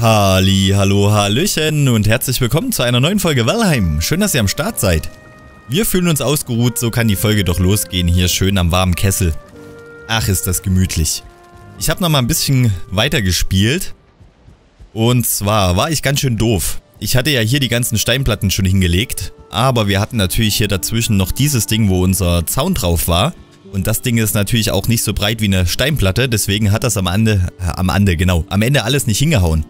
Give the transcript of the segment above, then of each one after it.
Halli, hallo, hallöchen und herzlich willkommen zu einer neuen Folge Valheim. Schön, dass ihr am Start seid. Wir fühlen uns ausgeruht, so kann die Folge doch losgehen, hier schön am warmen Kessel. Ach, ist das gemütlich. Ich habe noch mal ein bisschen weiter gespielt. Und zwar war ich ganz schön doof. Ich hatte ja hier die ganzen Steinplatten schon hingelegt, aber wir hatten natürlich hier dazwischen noch dieses Ding, wo unser Zaun drauf war. Und das Ding ist natürlich auch nicht so breit wie eine Steinplatte, deswegen hat das am Ende, äh, am Ende, genau, am Ende alles nicht hingehauen.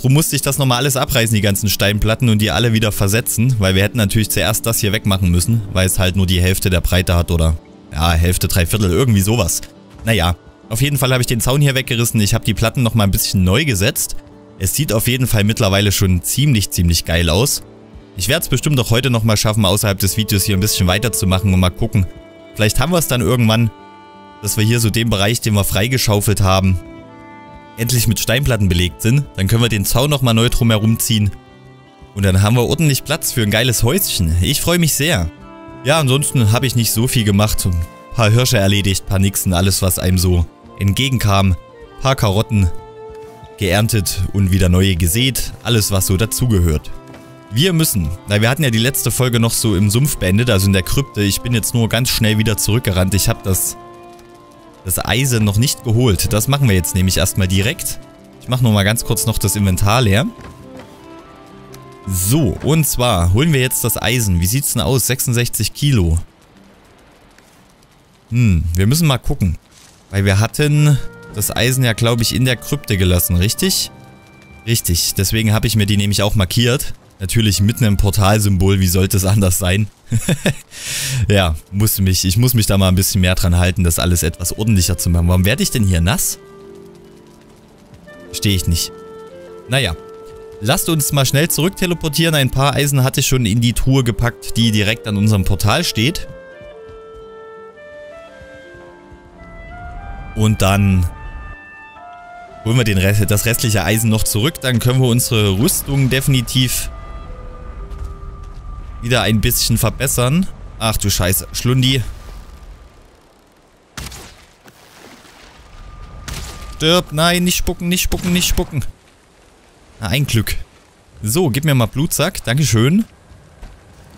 Drum musste ich das nochmal alles abreißen, die ganzen Steinplatten und die alle wieder versetzen, weil wir hätten natürlich zuerst das hier wegmachen müssen, weil es halt nur die Hälfte der Breite hat oder, ja, Hälfte, drei Viertel, irgendwie sowas. Naja, auf jeden Fall habe ich den Zaun hier weggerissen, ich habe die Platten nochmal ein bisschen neu gesetzt. Es sieht auf jeden Fall mittlerweile schon ziemlich, ziemlich geil aus. Ich werde es bestimmt auch heute nochmal schaffen, außerhalb des Videos hier ein bisschen weiterzumachen und mal gucken. Vielleicht haben wir es dann irgendwann, dass wir hier so den Bereich, den wir freigeschaufelt haben, endlich mit Steinplatten belegt sind. Dann können wir den Zaun nochmal neu drumherum ziehen. Und dann haben wir ordentlich Platz für ein geiles Häuschen. Ich freue mich sehr. Ja, ansonsten habe ich nicht so viel gemacht. Ein paar Hirsche erledigt, paar Nixen, alles was einem so entgegenkam. Paar Karotten geerntet und wieder neue gesät. Alles was so dazugehört. Wir müssen, weil wir hatten ja die letzte Folge noch so im Sumpf beendet, also in der Krypte. Ich bin jetzt nur ganz schnell wieder zurückgerannt. Ich habe das das Eisen noch nicht geholt. Das machen wir jetzt nämlich erstmal direkt. Ich mache nur mal ganz kurz noch das Inventar leer. So, und zwar holen wir jetzt das Eisen. Wie sieht's denn aus? 66 Kilo. Hm, wir müssen mal gucken. Weil wir hatten das Eisen ja, glaube ich, in der Krypte gelassen, richtig? Richtig, deswegen habe ich mir die nämlich auch markiert. Natürlich mit einem Portalsymbol, wie sollte es anders sein? ja, muss mich, ich muss mich da mal ein bisschen mehr dran halten, das alles etwas ordentlicher zu machen. Warum werde ich denn hier nass? Verstehe ich nicht. Naja, lasst uns mal schnell zurück teleportieren. Ein paar Eisen hatte ich schon in die Truhe gepackt, die direkt an unserem Portal steht. Und dann holen wir den Rest, das restliche Eisen noch zurück. Dann können wir unsere Rüstung definitiv wieder ein bisschen verbessern. Ach du Scheiße. Schlundi. Stirb. Nein, nicht spucken, nicht spucken, nicht spucken. Na, ein Glück. So, gib mir mal Blutsack. Dankeschön.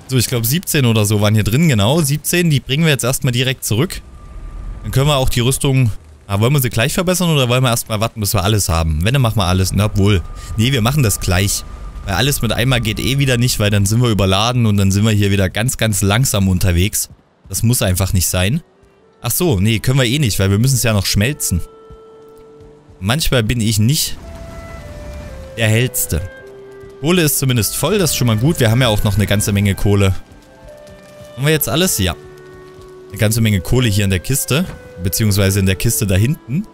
So, ich glaube 17 oder so waren hier drin, genau. 17, die bringen wir jetzt erstmal direkt zurück. Dann können wir auch die Rüstung... Ah, wollen wir sie gleich verbessern oder wollen wir erstmal warten, bis wir alles haben? Wenn, dann machen wir alles. Na, obwohl. Nee, wir machen das gleich. Weil alles mit einmal geht eh wieder nicht, weil dann sind wir überladen und dann sind wir hier wieder ganz, ganz langsam unterwegs. Das muss einfach nicht sein. Ach so, nee, können wir eh nicht, weil wir müssen es ja noch schmelzen. Manchmal bin ich nicht der hellste. Kohle ist zumindest voll, das ist schon mal gut. Wir haben ja auch noch eine ganze Menge Kohle. Haben wir jetzt alles? Ja. Eine ganze Menge Kohle hier in der Kiste, beziehungsweise in der Kiste da hinten.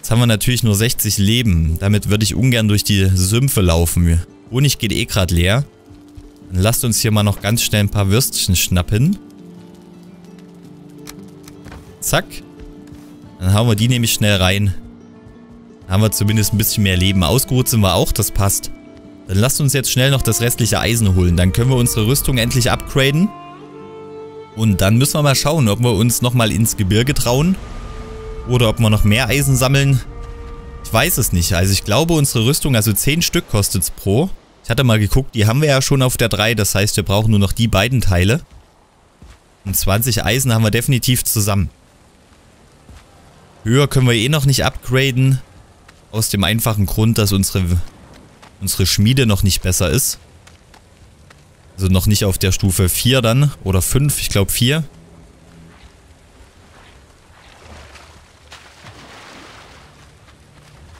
Jetzt haben wir natürlich nur 60 Leben. Damit würde ich ungern durch die Sümpfe laufen. Honig geht eh gerade leer. Dann lasst uns hier mal noch ganz schnell ein paar Würstchen schnappen. Zack. Dann hauen wir die nämlich schnell rein. Dann haben wir zumindest ein bisschen mehr Leben. Ausgeruht sind wir auch, das passt. Dann lasst uns jetzt schnell noch das restliche Eisen holen. Dann können wir unsere Rüstung endlich upgraden. Und dann müssen wir mal schauen, ob wir uns nochmal ins Gebirge trauen. Oder ob wir noch mehr Eisen sammeln. Ich weiß es nicht. Also ich glaube unsere Rüstung, also 10 Stück kostet es pro. Ich hatte mal geguckt, die haben wir ja schon auf der 3. Das heißt, wir brauchen nur noch die beiden Teile. Und 20 Eisen haben wir definitiv zusammen. Höher können wir eh noch nicht upgraden. Aus dem einfachen Grund, dass unsere, unsere Schmiede noch nicht besser ist. Also noch nicht auf der Stufe 4 dann. Oder 5, ich glaube 4.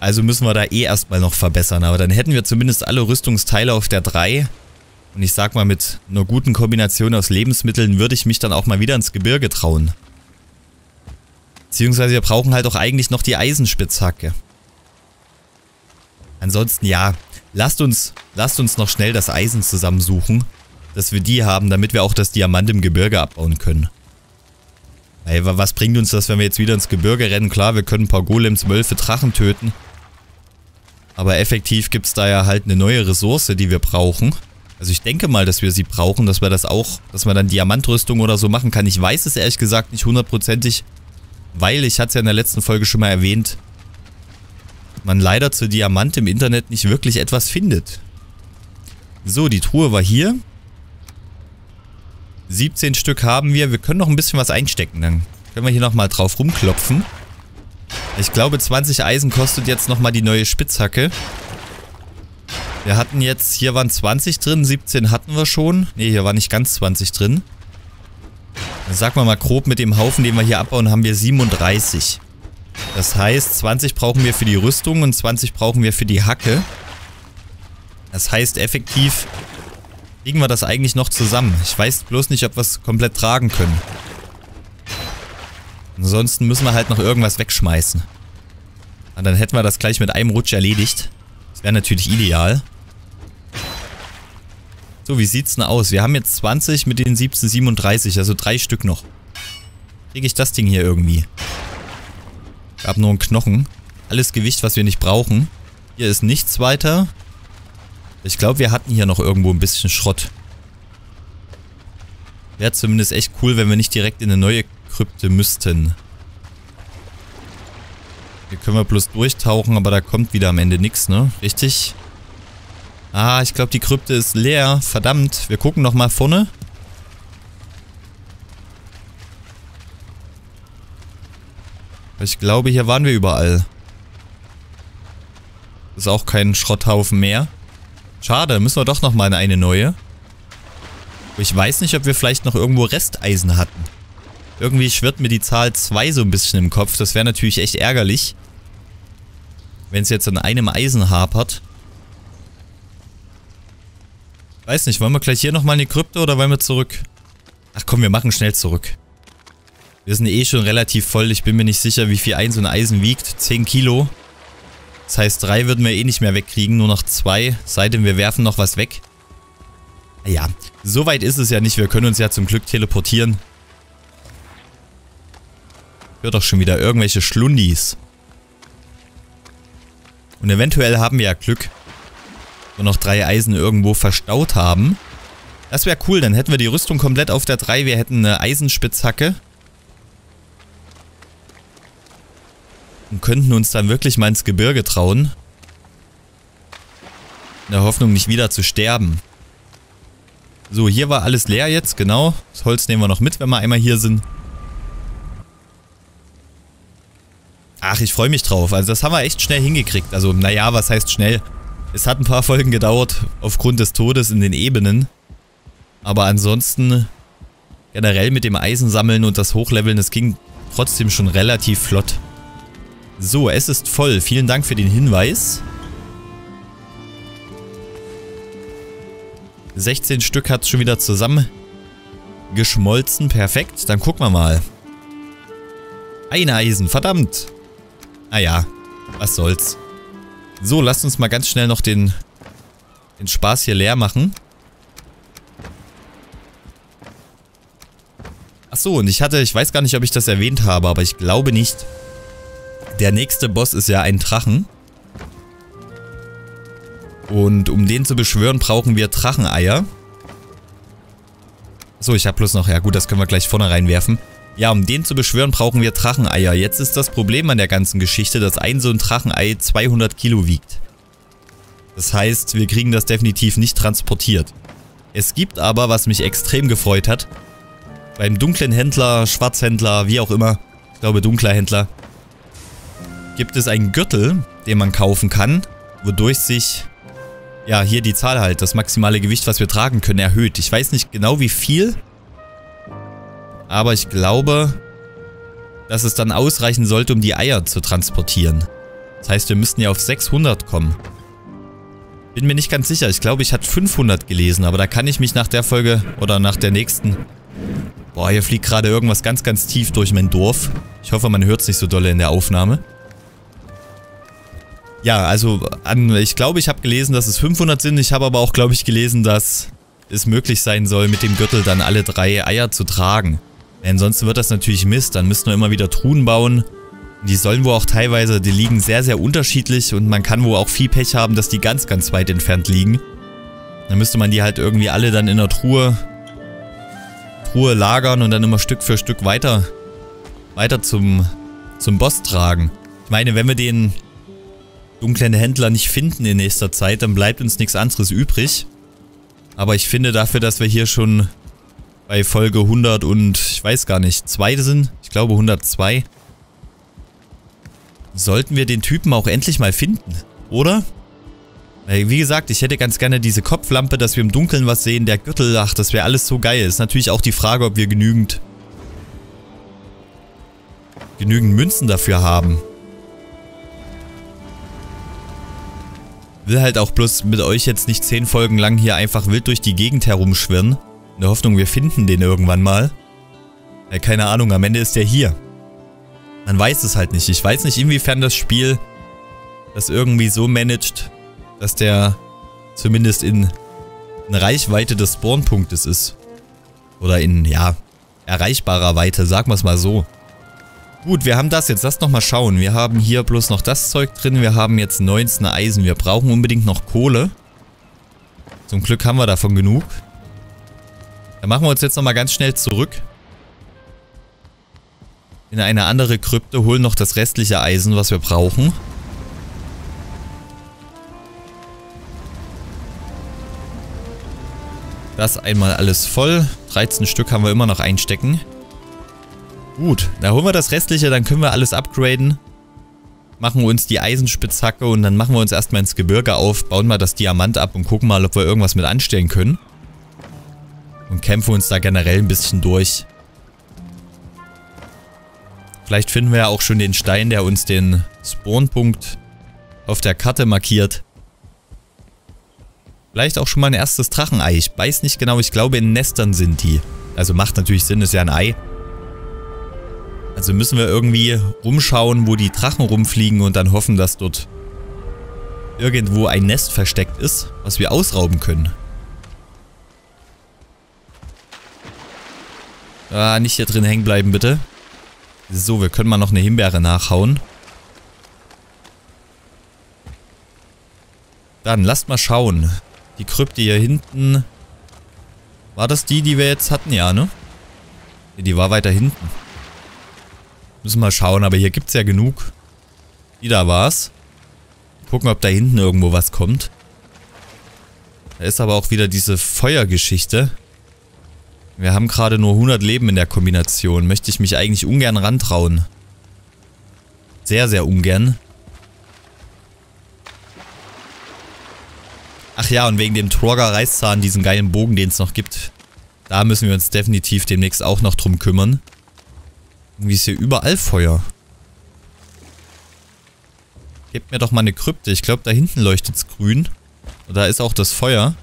Also müssen wir da eh erstmal noch verbessern. Aber dann hätten wir zumindest alle Rüstungsteile auf der 3. Und ich sag mal, mit einer guten Kombination aus Lebensmitteln würde ich mich dann auch mal wieder ins Gebirge trauen. Beziehungsweise wir brauchen halt auch eigentlich noch die Eisenspitzhacke. Ansonsten ja, lasst uns, lasst uns noch schnell das Eisen zusammensuchen, dass wir die haben, damit wir auch das Diamant im Gebirge abbauen können. Weil was bringt uns das, wenn wir jetzt wieder ins Gebirge rennen? Klar, wir können ein paar Golems, Wölfe, Drachen töten. Aber effektiv gibt es da ja halt eine neue Ressource, die wir brauchen. Also ich denke mal, dass wir sie brauchen, dass wir das auch, dass man dann Diamantrüstung oder so machen kann. Ich weiß es ehrlich gesagt nicht hundertprozentig, weil ich hatte es ja in der letzten Folge schon mal erwähnt, man leider zu Diamant im Internet nicht wirklich etwas findet. So, die Truhe war hier. 17 Stück haben wir. Wir können noch ein bisschen was einstecken. Dann können wir hier nochmal drauf rumklopfen. Ich glaube 20 Eisen kostet jetzt nochmal die neue Spitzhacke. Wir hatten jetzt, hier waren 20 drin, 17 hatten wir schon. Ne, hier war nicht ganz 20 drin. Dann sagen wir mal grob mit dem Haufen, den wir hier abbauen, haben wir 37. Das heißt, 20 brauchen wir für die Rüstung und 20 brauchen wir für die Hacke. Das heißt, effektiv kriegen wir das eigentlich noch zusammen. Ich weiß bloß nicht, ob wir es komplett tragen können. Ansonsten müssen wir halt noch irgendwas wegschmeißen. Und dann hätten wir das gleich mit einem Rutsch erledigt. Das wäre natürlich ideal. So, wie sieht's denn aus? Wir haben jetzt 20 mit den 17 37, also drei Stück noch. Kriege ich das Ding hier irgendwie? Gab nur einen Knochen. Alles Gewicht, was wir nicht brauchen. Hier ist nichts weiter. Ich glaube, wir hatten hier noch irgendwo ein bisschen Schrott. Wäre zumindest echt cool, wenn wir nicht direkt in eine neue Krypte müssten. Hier können wir bloß durchtauchen, aber da kommt wieder am Ende nichts, ne? Richtig? Ah, ich glaube, die Krypte ist leer. Verdammt. Wir gucken nochmal vorne. Ich glaube, hier waren wir überall. Ist auch kein Schrotthaufen mehr. Schade, müssen wir doch nochmal in eine neue. Ich weiß nicht, ob wir vielleicht noch irgendwo Resteisen hatten. Irgendwie schwirrt mir die Zahl 2 so ein bisschen im Kopf. Das wäre natürlich echt ärgerlich. Wenn es jetzt an einem Eisen hapert. Weiß nicht, wollen wir gleich hier nochmal in die Krypte oder wollen wir zurück? Ach komm, wir machen schnell zurück. Wir sind eh schon relativ voll. Ich bin mir nicht sicher, wie viel ein so ein Eisen wiegt. 10 Kilo. Das heißt, drei würden wir eh nicht mehr wegkriegen. Nur noch zwei. Seitdem wir werfen noch was weg. Ja, so weit ist es ja nicht. Wir können uns ja zum Glück teleportieren. Hört doch schon wieder irgendwelche Schlundis. Und eventuell haben wir ja Glück. Und noch drei Eisen irgendwo verstaut haben. Das wäre cool, dann hätten wir die Rüstung komplett auf der 3. Wir hätten eine Eisenspitzhacke. Und könnten uns dann wirklich mal ins Gebirge trauen. In der Hoffnung, nicht wieder zu sterben. So, hier war alles leer jetzt, genau. Das Holz nehmen wir noch mit, wenn wir einmal hier sind. Ach, ich freue mich drauf. Also das haben wir echt schnell hingekriegt. Also, naja, was heißt schnell? Es hat ein paar Folgen gedauert, aufgrund des Todes in den Ebenen. Aber ansonsten, generell mit dem Eisensammeln und das Hochleveln, das ging trotzdem schon relativ flott. So, es ist voll. Vielen Dank für den Hinweis. 16 Stück hat es schon wieder zusammen geschmolzen. Perfekt. Dann gucken wir mal. Ein Eisen, verdammt. Ah ja, was soll's. So, lasst uns mal ganz schnell noch den, den Spaß hier leer machen. Achso, und ich hatte, ich weiß gar nicht, ob ich das erwähnt habe, aber ich glaube nicht. Der nächste Boss ist ja ein Drachen. Und um den zu beschwören, brauchen wir Dracheneier. So, ich habe bloß noch... Ja gut, das können wir gleich vorne reinwerfen. Ja, um den zu beschwören, brauchen wir Dracheneier. Jetzt ist das Problem an der ganzen Geschichte, dass ein so ein Drachenei 200 Kilo wiegt. Das heißt, wir kriegen das definitiv nicht transportiert. Es gibt aber, was mich extrem gefreut hat, beim dunklen Händler, Schwarzhändler, wie auch immer, ich glaube dunkler Händler, gibt es einen Gürtel, den man kaufen kann, wodurch sich, ja, hier die Zahl halt, das maximale Gewicht, was wir tragen können, erhöht. Ich weiß nicht genau wie viel, aber ich glaube, dass es dann ausreichen sollte, um die Eier zu transportieren. Das heißt, wir müssten ja auf 600 kommen. Bin mir nicht ganz sicher. Ich glaube, ich hatte 500 gelesen, aber da kann ich mich nach der Folge oder nach der nächsten... Boah, hier fliegt gerade irgendwas ganz, ganz tief durch mein Dorf. Ich hoffe, man hört es nicht so dolle in der Aufnahme. Ja, also an, ich glaube, ich habe gelesen, dass es 500 sind. Ich habe aber auch, glaube ich, gelesen, dass es möglich sein soll, mit dem Gürtel dann alle drei Eier zu tragen. Ansonsten wird das natürlich Mist. Dann müssten wir immer wieder Truhen bauen. Die sollen wohl auch teilweise, die liegen sehr, sehr unterschiedlich und man kann wohl auch viel Pech haben, dass die ganz, ganz weit entfernt liegen. Dann müsste man die halt irgendwie alle dann in der Truhe, Truhe lagern und dann immer Stück für Stück weiter, weiter zum, zum Boss tragen. Ich meine, wenn wir den dunklen Händler nicht finden in nächster Zeit, dann bleibt uns nichts anderes übrig. Aber ich finde dafür, dass wir hier schon bei Folge 100 und ich weiß gar nicht, 2 sind, ich glaube 102, sollten wir den Typen auch endlich mal finden, oder? Wie gesagt, ich hätte ganz gerne diese Kopflampe, dass wir im Dunkeln was sehen, der Gürtel, ach, das wäre alles so geil. Ist natürlich auch die Frage, ob wir genügend genügend Münzen dafür haben. Will halt auch bloß mit euch jetzt nicht zehn Folgen lang hier einfach wild durch die Gegend herumschwirren. In der Hoffnung, wir finden den irgendwann mal. Ja, keine Ahnung, am Ende ist der hier. Man weiß es halt nicht. Ich weiß nicht, inwiefern das Spiel das irgendwie so managt, dass der zumindest in, in Reichweite des Spawnpunktes ist. Oder in, ja, erreichbarer Weite, sagen wir es mal so. Gut, wir haben das jetzt. Lass nochmal schauen. Wir haben hier bloß noch das Zeug drin. Wir haben jetzt 19 Eisen. Wir brauchen unbedingt noch Kohle. Zum Glück haben wir davon genug. Dann machen wir uns jetzt nochmal ganz schnell zurück. In eine andere Krypte, holen noch das restliche Eisen, was wir brauchen. Das einmal alles voll. 13 Stück haben wir immer noch einstecken. Gut, da holen wir das restliche, dann können wir alles upgraden. Machen uns die Eisenspitzhacke und dann machen wir uns erstmal ins Gebirge auf, bauen mal das Diamant ab und gucken mal, ob wir irgendwas mit anstellen können. Und kämpfen uns da generell ein bisschen durch. Vielleicht finden wir ja auch schon den Stein, der uns den Spawnpunkt auf der Karte markiert. Vielleicht auch schon mal ein erstes Drachenei. Ich weiß nicht genau, ich glaube in Nestern sind die. Also macht natürlich Sinn, ist ja ein Ei. Also müssen wir irgendwie rumschauen, wo die Drachen rumfliegen und dann hoffen, dass dort irgendwo ein Nest versteckt ist, was wir ausrauben können. Ah, nicht hier drin hängen bleiben, bitte. So, wir können mal noch eine Himbeere nachhauen. Dann, lasst mal schauen. Die Krypte hier hinten. War das die, die wir jetzt hatten? Ja, ne? Die war weiter hinten. Müssen wir schauen, aber hier gibt es ja genug. Die da war's. Gucken, ob da hinten irgendwo was kommt. Da ist aber auch wieder diese Feuergeschichte. Wir haben gerade nur 100 Leben in der Kombination. Möchte ich mich eigentlich ungern rantrauen. Sehr, sehr ungern. Ach ja, und wegen dem Trogger Reißzahn, diesen geilen Bogen, den es noch gibt. Da müssen wir uns definitiv demnächst auch noch drum kümmern. Irgendwie ist hier überall Feuer. Gebt mir doch mal eine Krypte. Ich glaube, da hinten leuchtet es grün. Und da ist auch das Feuer.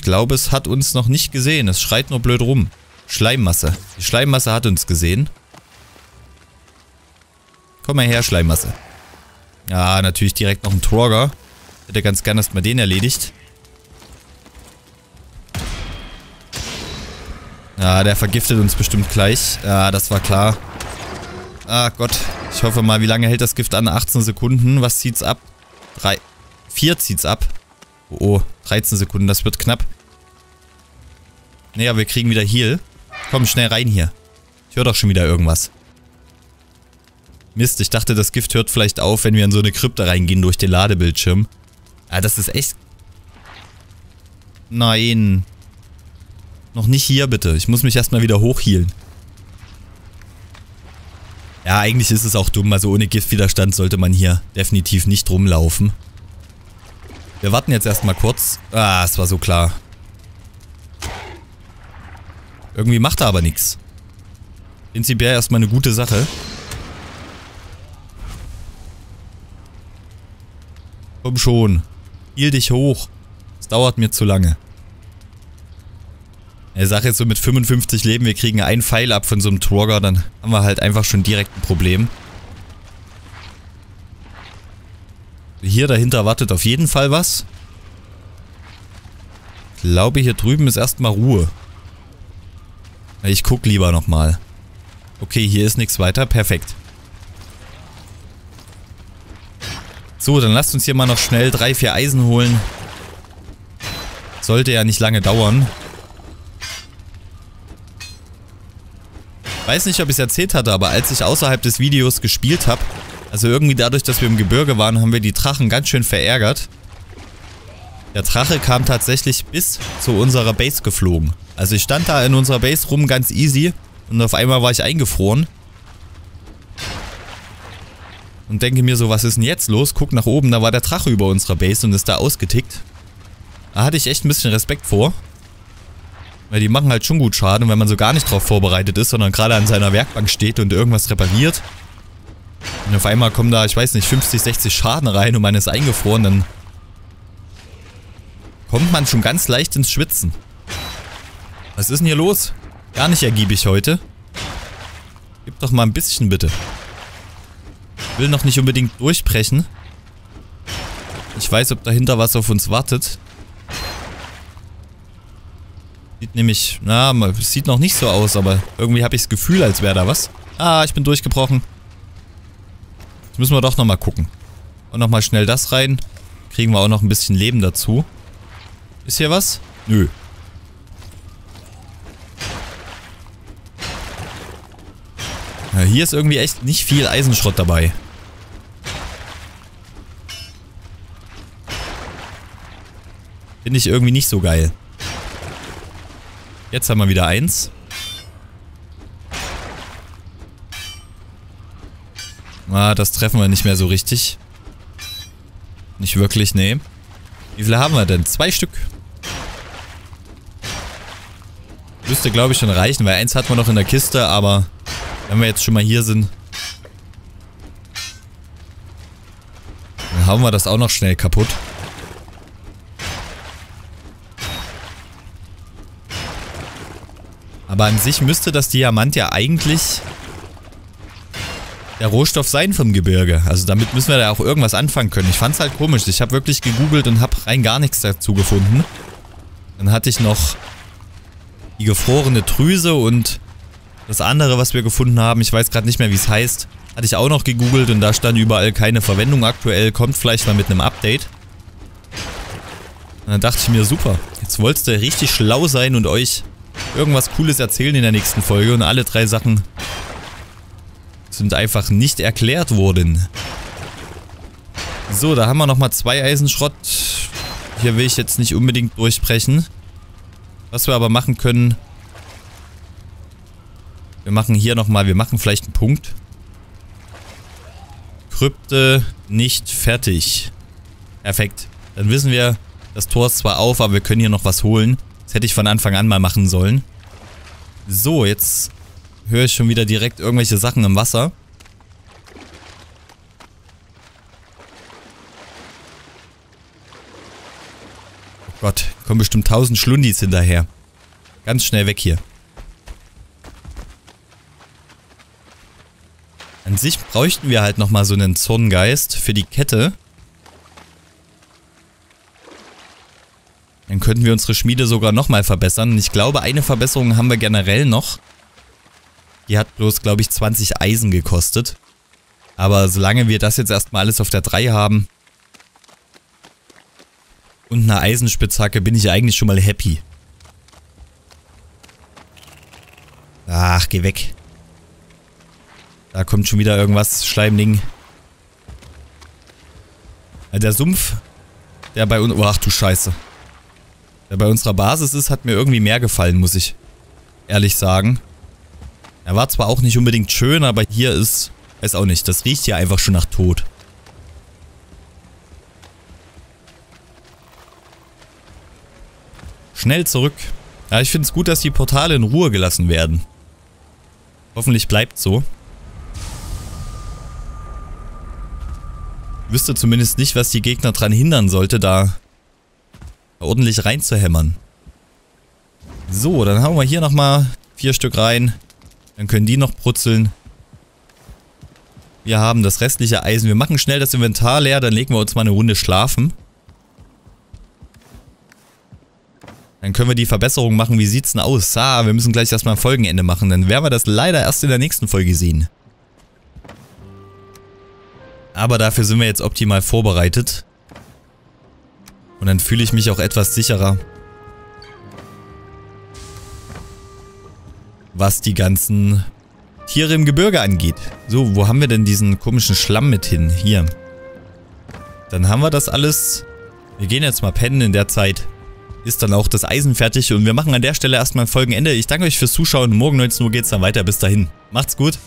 Ich glaube, es hat uns noch nicht gesehen. Es schreit nur blöd rum. Schleimmasse. Die Schleimmasse hat uns gesehen. Komm mal her, Schleimmasse. Ja, natürlich direkt noch ein Trogger. Hätte ganz gern erstmal den erledigt. Ja, der vergiftet uns bestimmt gleich. Ja, das war klar. Ah Gott. Ich hoffe mal, wie lange hält das Gift an? 18 Sekunden. Was zieht's ab? 3. 4 zieht's ab. Oh, oh. 13 Sekunden. Das wird knapp. Naja, wir kriegen wieder Heal. Komm, schnell rein hier. Ich höre doch schon wieder irgendwas. Mist, ich dachte, das Gift hört vielleicht auf, wenn wir in so eine Krypte reingehen durch den Ladebildschirm. Ah, das ist echt... Nein. Noch nicht hier, bitte. Ich muss mich erstmal wieder hochhielen. Ja, eigentlich ist es auch dumm. Also ohne Giftwiderstand sollte man hier definitiv nicht rumlaufen. Wir warten jetzt erstmal kurz. Ah, es war so klar. Irgendwie macht er aber nichts. Prinzipiell erstmal eine gute Sache. Komm schon. Hiel dich hoch. Es dauert mir zu lange. Ich sag jetzt so mit 55 Leben, wir kriegen einen Pfeil ab von so einem Trogger, dann haben wir halt einfach schon direkt ein Problem. Hier dahinter wartet auf jeden Fall was. Ich glaube, hier drüben ist erstmal Ruhe. Ich guck lieber nochmal. Okay, hier ist nichts weiter. Perfekt. So, dann lasst uns hier mal noch schnell drei, vier Eisen holen. Sollte ja nicht lange dauern. weiß nicht, ob ich es erzählt hatte, aber als ich außerhalb des Videos gespielt habe, also irgendwie dadurch, dass wir im Gebirge waren, haben wir die Drachen ganz schön verärgert. Der Drache kam tatsächlich bis zu unserer Base geflogen. Also ich stand da in unserer Base rum ganz easy und auf einmal war ich eingefroren. Und denke mir so, was ist denn jetzt los? Guck nach oben, da war der Drache über unserer Base und ist da ausgetickt. Da hatte ich echt ein bisschen Respekt vor. Weil die machen halt schon gut Schaden, wenn man so gar nicht drauf vorbereitet ist, sondern gerade an seiner Werkbank steht und irgendwas repariert. Und auf einmal kommen da, ich weiß nicht, 50, 60 Schaden rein und man ist eingefroren, dann kommt man schon ganz leicht ins Schwitzen. Was ist denn hier los? Gar nicht ergiebig heute. Gib doch mal ein bisschen bitte. Will noch nicht unbedingt durchbrechen. Ich weiß, ob dahinter was auf uns wartet. Sieht nämlich, na, sieht noch nicht so aus, aber irgendwie habe ich das Gefühl, als wäre da was. Ah, ich bin durchgebrochen. Müssen wir doch nochmal gucken. Und nochmal schnell das rein. Kriegen wir auch noch ein bisschen Leben dazu. Ist hier was? Nö. Ja, hier ist irgendwie echt nicht viel Eisenschrott dabei. Finde ich irgendwie nicht so geil. Jetzt haben wir wieder eins. Ah, das treffen wir nicht mehr so richtig. Nicht wirklich, nee. Wie viele haben wir denn? Zwei Stück. Müsste, glaube ich, schon reichen, weil eins hat man noch in der Kiste, aber wenn wir jetzt schon mal hier sind, dann hauen wir das auch noch schnell kaputt. Aber an sich müsste das Diamant ja eigentlich der Rohstoff sein vom Gebirge. Also damit müssen wir da auch irgendwas anfangen können. Ich fand es halt komisch. Ich habe wirklich gegoogelt und habe rein gar nichts dazu gefunden. Dann hatte ich noch die gefrorene Drüse und das andere, was wir gefunden haben, ich weiß gerade nicht mehr, wie es heißt, hatte ich auch noch gegoogelt und da stand überall keine Verwendung aktuell. Kommt vielleicht mal mit einem Update. Und dann dachte ich mir, super, jetzt wolltest du richtig schlau sein und euch irgendwas Cooles erzählen in der nächsten Folge und alle drei Sachen sind einfach nicht erklärt worden. So, da haben wir nochmal zwei Eisenschrott. Hier will ich jetzt nicht unbedingt durchbrechen. Was wir aber machen können, wir machen hier nochmal, wir machen vielleicht einen Punkt. Krypte nicht fertig. Perfekt. Dann wissen wir, das Tor ist zwar auf, aber wir können hier noch was holen. Das hätte ich von Anfang an mal machen sollen. So, jetzt höre ich schon wieder direkt irgendwelche Sachen im Wasser. Oh Gott, kommen bestimmt tausend Schlundis hinterher. Ganz schnell weg hier. An sich bräuchten wir halt nochmal so einen Zorngeist für die Kette. Dann könnten wir unsere Schmiede sogar nochmal verbessern. Ich glaube, eine Verbesserung haben wir generell noch. Die hat bloß, glaube ich, 20 Eisen gekostet. Aber solange wir das jetzt erstmal alles auf der 3 haben und eine Eisenspitzhacke, bin ich eigentlich schon mal happy. Ach, geh weg. Da kommt schon wieder irgendwas, Schleimding. Der Sumpf, der bei uns... Oh, ach du Scheiße. Der bei unserer Basis ist, hat mir irgendwie mehr gefallen, muss ich ehrlich sagen. Er war zwar auch nicht unbedingt schön, aber hier ist... Weiß auch nicht, das riecht hier einfach schon nach Tod. Schnell zurück. Ja, ich finde es gut, dass die Portale in Ruhe gelassen werden. Hoffentlich bleibt so. wüsste zumindest nicht, was die Gegner daran hindern sollte, da ordentlich reinzuhämmern. So, dann hauen wir hier nochmal vier Stück rein. Dann können die noch brutzeln. Wir haben das restliche Eisen. Wir machen schnell das Inventar leer, dann legen wir uns mal eine Runde schlafen. Dann können wir die Verbesserung machen. Wie sieht's denn aus? Ah, wir müssen gleich erstmal ein Folgenende machen. Dann werden wir das leider erst in der nächsten Folge sehen. Aber dafür sind wir jetzt optimal vorbereitet. Und dann fühle ich mich auch etwas sicherer. Was die ganzen Tiere im Gebirge angeht. So, wo haben wir denn diesen komischen Schlamm mit hin? Hier. Dann haben wir das alles. Wir gehen jetzt mal pennen in der Zeit. Ist dann auch das Eisen fertig und wir machen an der Stelle erstmal ein Folgenende. Ich danke euch fürs Zuschauen. Morgen 19 Uhr geht es dann weiter. Bis dahin. Macht's gut.